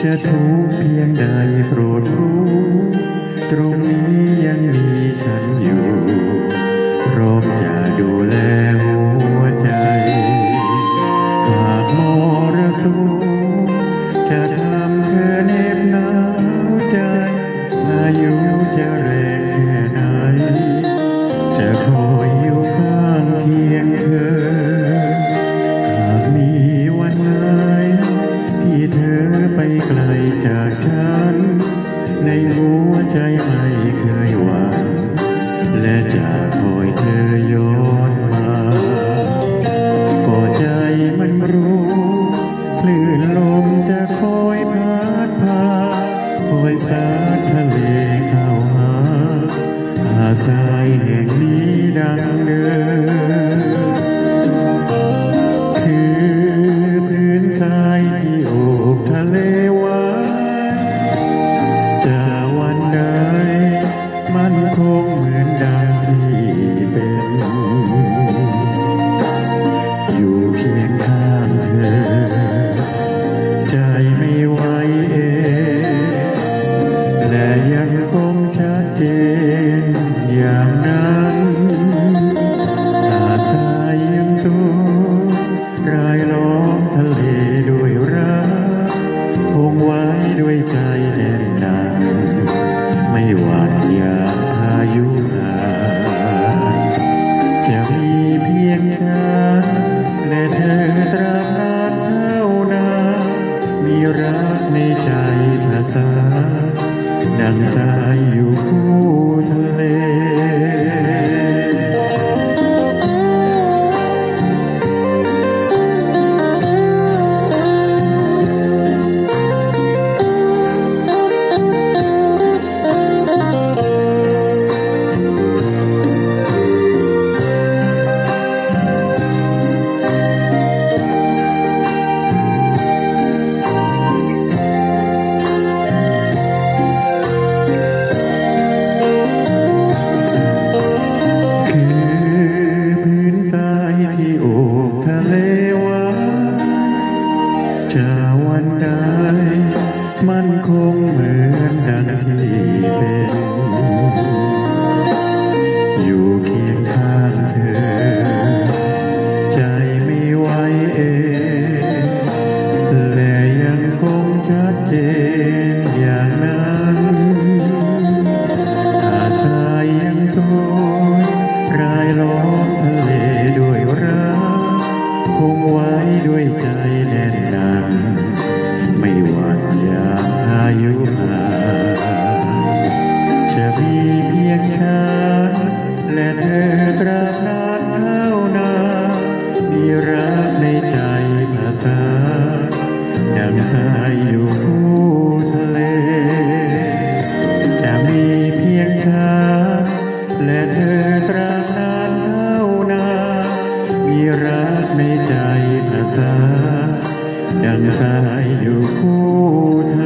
จะทุกเพียงใดโปรดรู้ ตรงนี้ยังมีฉันอยู่ พร้อมจะดูแลหัวใจ หากมรสุมจะทำเธอเหน็บหนาวใจอายุจะแรงแค่ไหน จะคอยอยู่ข้างเคียงเธอ ในหัวใจไม่เคยหวังและจะคอยเธอย้อนมาก็ใจมันรู้คลื่นลมจะคอยพัดพาคอยสาดทะเลเข้าหาหาดทรายแห่งนี้ดังเดิมคือพื้นทราย และเธอตราบนานเท่านานมีรักในใจภาษาดังสายอยู่คู่ มันคงเหมื ดังสายอยู่คู่เธอ